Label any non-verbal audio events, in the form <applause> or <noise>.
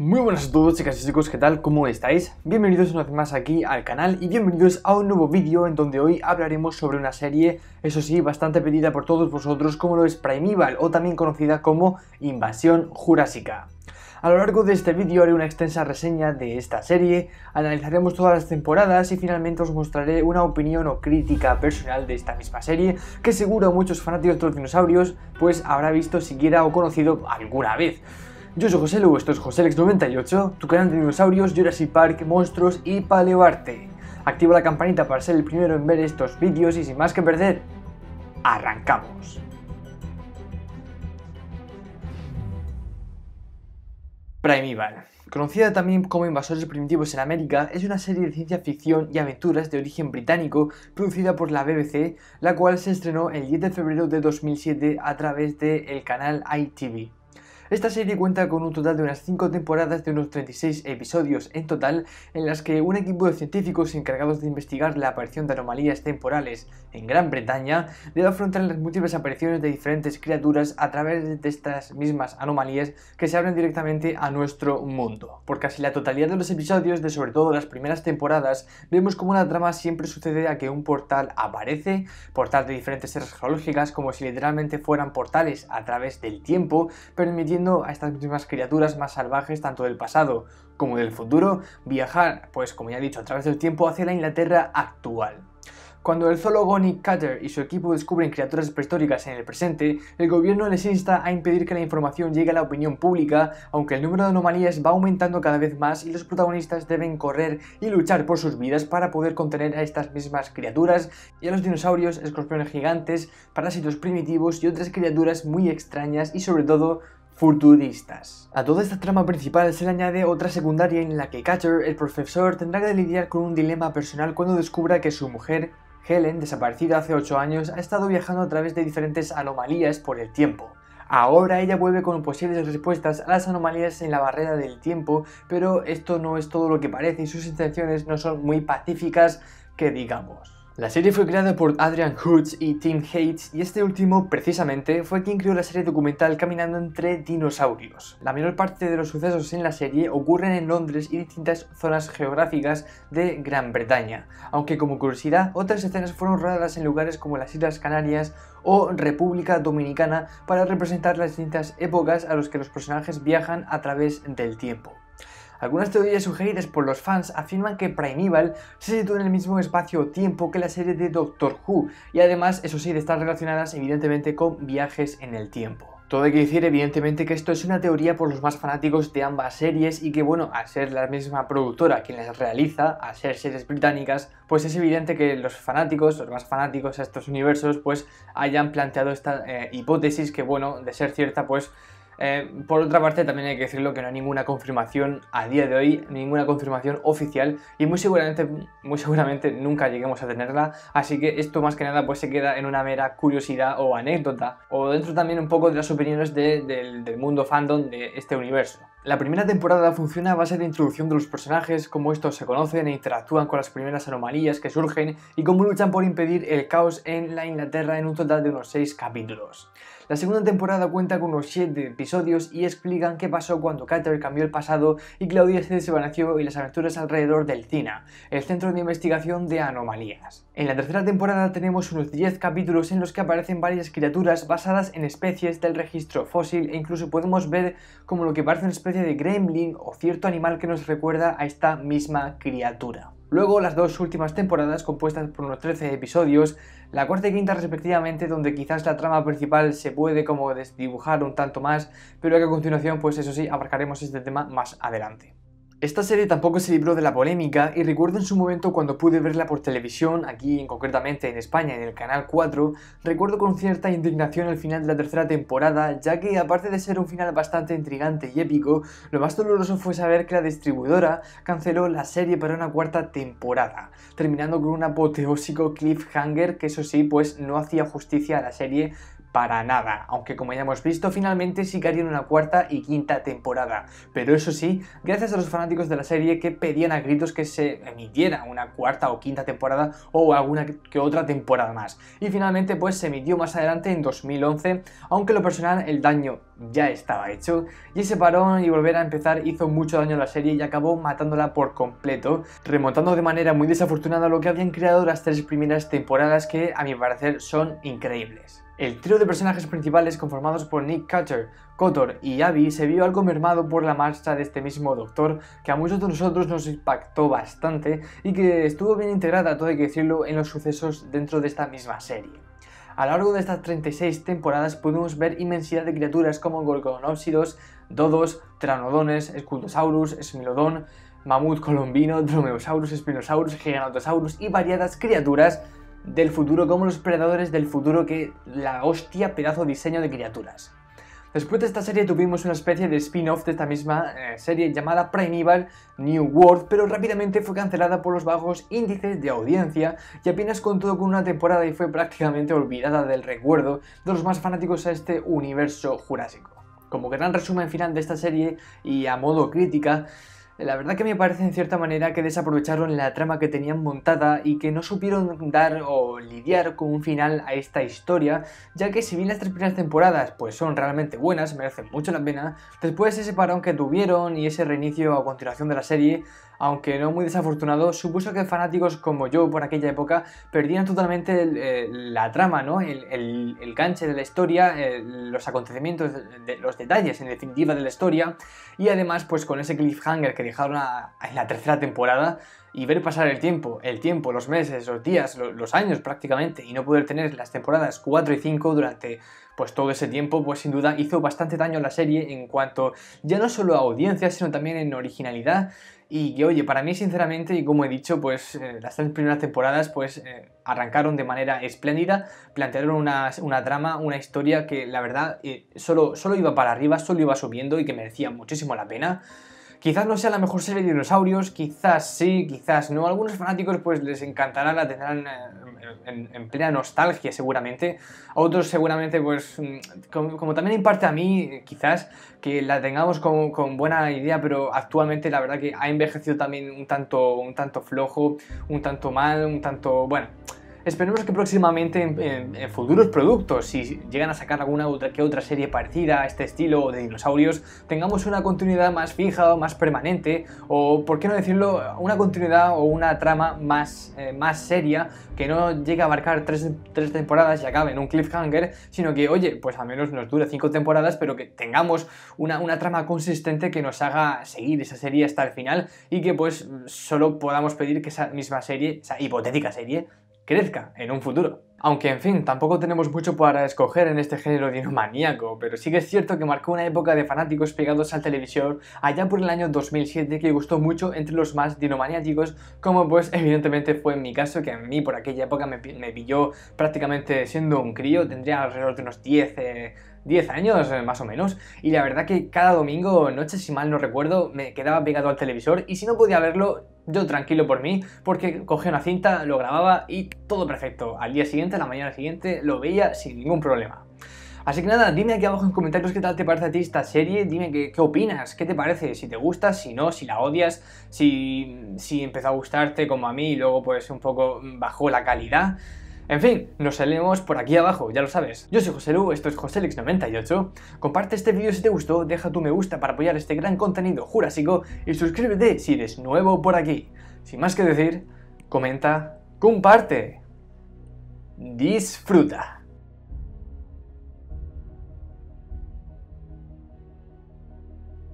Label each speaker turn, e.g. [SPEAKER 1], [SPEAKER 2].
[SPEAKER 1] Muy buenas a todos chicas y chicos, ¿qué tal? ¿Cómo estáis? Bienvenidos una vez más aquí al canal y bienvenidos a un nuevo vídeo en donde hoy hablaremos sobre una serie, eso sí, bastante pedida por todos vosotros como lo es Primeval o también conocida como Invasión Jurásica. A lo largo de este vídeo haré una extensa reseña de esta serie, analizaremos todas las temporadas y finalmente os mostraré una opinión o crítica personal de esta misma serie que seguro muchos fanáticos de los dinosaurios pues habrá visto siquiera o conocido alguna vez. Yo soy José Lu, esto es JoséLex98, tu canal de dinosaurios, Jurassic Park, monstruos y paleoarte. Activa la campanita para ser el primero en ver estos vídeos y sin más que perder, arrancamos. Primeval. Conocida también como Invasores Primitivos en América, es una serie de ciencia ficción y aventuras de origen británico producida por la BBC, la cual se estrenó el 10 de febrero de 2007 a través del canal ITV. Esta serie cuenta con un total de unas 5 temporadas de unos 36 episodios en total, en las que un equipo de científicos encargados de investigar la aparición de anomalías temporales en Gran Bretaña debe afrontar las múltiples apariciones de diferentes criaturas a través de estas mismas anomalías que se abren directamente a nuestro mundo. Por casi la totalidad de los episodios, de sobre todo las primeras temporadas, vemos como la trama siempre sucede a que un portal aparece, portal de diferentes eras geológicas, como si literalmente fueran portales a través del tiempo, permitiendo a estas mismas criaturas más salvajes, tanto del pasado como del futuro, viajar, pues como ya he dicho, a través del tiempo hacia la Inglaterra actual. Cuando el zoólogo Nick Cutter y su equipo descubren criaturas prehistóricas en el presente, el gobierno les insta a impedir que la información llegue a la opinión pública, aunque el número de anomalías va aumentando cada vez más y los protagonistas deben correr y luchar por sus vidas para poder contener a estas mismas criaturas y a los dinosaurios, escorpiones gigantes, parásitos primitivos y otras criaturas muy extrañas y sobre todo futuristas. A toda esta trama principal se le añade otra secundaria en la que Catcher, el profesor, tendrá que lidiar con un dilema personal cuando descubra que su mujer, Helen, desaparecida hace 8 años, ha estado viajando a través de diferentes anomalías por el tiempo. Ahora ella vuelve con posibles respuestas a las anomalías en la barrera del tiempo, pero esto no es todo lo que parece y sus intenciones no son muy pacíficas que digamos. La serie fue creada por Adrian Hoods y Tim Hates y este último, precisamente, fue quien creó la serie documental Caminando entre dinosaurios. La mayor parte de los sucesos en la serie ocurren en Londres y distintas zonas geográficas de Gran Bretaña, aunque como curiosidad, otras escenas fueron rodadas en lugares como las Islas Canarias o República Dominicana para representar las distintas épocas a las que los personajes viajan a través del tiempo. Algunas teorías sugeridas por los fans afirman que Primeval se sitúa en el mismo espacio-tiempo que la serie de Doctor Who, y además, eso sí, de estar relacionadas evidentemente con viajes en el tiempo. Todo hay que decir evidentemente que esto es una teoría por los más fanáticos de ambas series y que bueno, al ser la misma productora quien las realiza, al ser series británicas, pues es evidente que los fanáticos, los más fanáticos a estos universos, pues hayan planteado esta eh, hipótesis que bueno, de ser cierta, pues eh, por otra parte, también hay que decirlo que no hay ninguna confirmación a día de hoy, ninguna confirmación oficial y muy seguramente, muy seguramente nunca lleguemos a tenerla, así que esto más que nada pues se queda en una mera curiosidad o anécdota, o dentro también un poco de las opiniones del, del mundo fandom de este universo. La primera temporada funciona a base de introducción de los personajes, cómo estos se conocen e interactúan con las primeras anomalías que surgen y cómo luchan por impedir el caos en la Inglaterra en un total de unos 6 capítulos. La segunda temporada cuenta con unos 7 episodios y explican qué pasó cuando Carter cambió el pasado y Claudia se desvaneció y las aventuras alrededor del CINA, el Centro de Investigación de Anomalías. En la tercera temporada tenemos unos 10 capítulos en los que aparecen varias criaturas basadas en especies del registro fósil e incluso podemos ver como lo que parece una de gremlin o cierto animal que nos recuerda a esta misma criatura. Luego las dos últimas temporadas compuestas por unos 13 episodios, la cuarta y quinta respectivamente, donde quizás la trama principal se puede como desdibujar un tanto más, pero que a continuación pues eso sí abarcaremos este tema más adelante. Esta serie tampoco se libró de la polémica y recuerdo en su momento cuando pude verla por televisión, aquí concretamente en España en el canal 4, recuerdo con cierta indignación el final de la tercera temporada, ya que aparte de ser un final bastante intrigante y épico, lo más doloroso fue saber que la distribuidora canceló la serie para una cuarta temporada, terminando con un apoteósico cliffhanger que eso sí pues no hacía justicia a la serie para nada, aunque como ya hemos visto, finalmente sí que harían una cuarta y quinta temporada. Pero eso sí, gracias a los fanáticos de la serie que pedían a gritos que se emitiera una cuarta o quinta temporada o alguna que otra temporada más. Y finalmente pues se emitió más adelante en 2011, aunque lo personal el daño ya estaba hecho, y ese parón y volver a empezar hizo mucho daño a la serie y acabó matándola por completo, remontando de manera muy desafortunada lo que habían creado las tres primeras temporadas que a mi parecer son increíbles. El trío de personajes principales conformados por Nick Cutter, Kotor y Abby se vio algo mermado por la marcha de este mismo doctor que a muchos de nosotros nos impactó bastante y que estuvo bien integrada, todo hay que decirlo, en los sucesos dentro de esta misma serie. A lo largo de estas 36 temporadas pudimos ver inmensidad de criaturas como Gorgonópsidos, Dodos, Tranodones, Escudosaurus, Smilodon, Mamut colombino, Dromeosaurus, Spinosaurus, Giganotosaurus y variadas criaturas del futuro como los predadores del futuro que la hostia pedazo diseño de criaturas. Después de esta serie tuvimos una especie de spin-off de esta misma eh, serie llamada Primeval New World, pero rápidamente fue cancelada por los bajos índices de audiencia y apenas contó con una temporada y fue prácticamente olvidada del recuerdo de los más fanáticos a este universo jurásico. Como gran resumen final de esta serie y a modo crítica, la verdad que me parece en cierta manera que desaprovecharon la trama que tenían montada y que no supieron dar o lidiar con un final a esta historia, ya que si bien las tres primeras temporadas pues son realmente buenas, merecen mucho la pena, después ese parón que tuvieron y ese reinicio a continuación de la serie aunque no muy desafortunado, supuso que fanáticos como yo por aquella época perdían totalmente eh, la trama, ¿no? el, el, ganche de la historia, los acontecimientos, los detalles en definitiva de la historia y además pues con ese cliffhanger que dejaron en la tercera temporada y ver pasar el tiempo, el tiempo, los meses, los días, los, años prácticamente y no poder tener las temporadas 4 y 5 durante pues todo ese tiempo, pues sin duda hizo bastante daño a la serie en cuanto ya no solo a audiencia, sino también en originalidad y que, oye, para mí, sinceramente, y como he dicho, pues eh, las tres primeras temporadas, pues eh, arrancaron de manera espléndida, plantearon una, trama, una historia que la verdad eh, solo, solo iba para arriba, solo iba subiendo y que merecía muchísimo la pena. Quizás no sea la mejor serie de dinosaurios, quizás sí, quizás no. algunos fanáticos pues les encantará, la tendrán eh, en, plena nostalgia seguramente. A otros seguramente pues mm, como, también imparte a mí quizás que la tengamos con, con, buena idea, pero actualmente la verdad que ha envejecido también un tanto, un tanto flojo, un tanto mal, un tanto... bueno... Esperemos que próximamente en, futuros productos, si llegan a sacar alguna otra que otra serie parecida a este estilo de dinosaurios, tengamos una continuidad más fija o más permanente, o por qué no decirlo, una continuidad o una trama más, eh, más seria que no llegue a abarcar tres, temporadas y acabe en un cliffhanger, sino que, oye, pues al menos nos dure cinco temporadas, pero que tengamos una, una trama consistente que nos haga seguir esa serie hasta el final y que pues solo podamos pedir que esa misma serie, esa hipotética serie, crezca en un futuro. Aunque, en fin, tampoco tenemos mucho para escoger en este género dinomaníaco, pero sí que es cierto que marcó una época de fanáticos pegados al televisor allá por el año 2007 que gustó mucho entre los más dinomaniáticos, como pues <laughs> evidentemente fue en mi caso, que a mí por aquella época me, pilló prácticamente siendo un crío, tendría alrededor de unos 10... 10 años eh, más o menos, y la verdad que cada domingo, noche si mal no recuerdo, me quedaba pegado al televisor y si no podía verlo, yo tranquilo por mí, porque cogía una cinta, lo grababa y todo perfecto. Al día siguiente, la mañana siguiente, lo veía sin ningún problema. Así que nada, dime aquí abajo en comentarios qué tal te parece a ti esta serie, dime qué, opinas, qué te parece, si te gusta, si no, si la odias, si, si empezó a gustarte como a mí y luego pues un poco bajó la calidad. En fin, nos salimos por aquí abajo, ya lo sabes. Yo soy José Lu, esto es Joselix98. Comparte este vídeo si te gustó, deja tu me gusta para apoyar este gran contenido jurásico y suscríbete si eres nuevo por aquí. Sin más que decir, comenta, comparte. Disfruta.